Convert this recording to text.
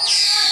you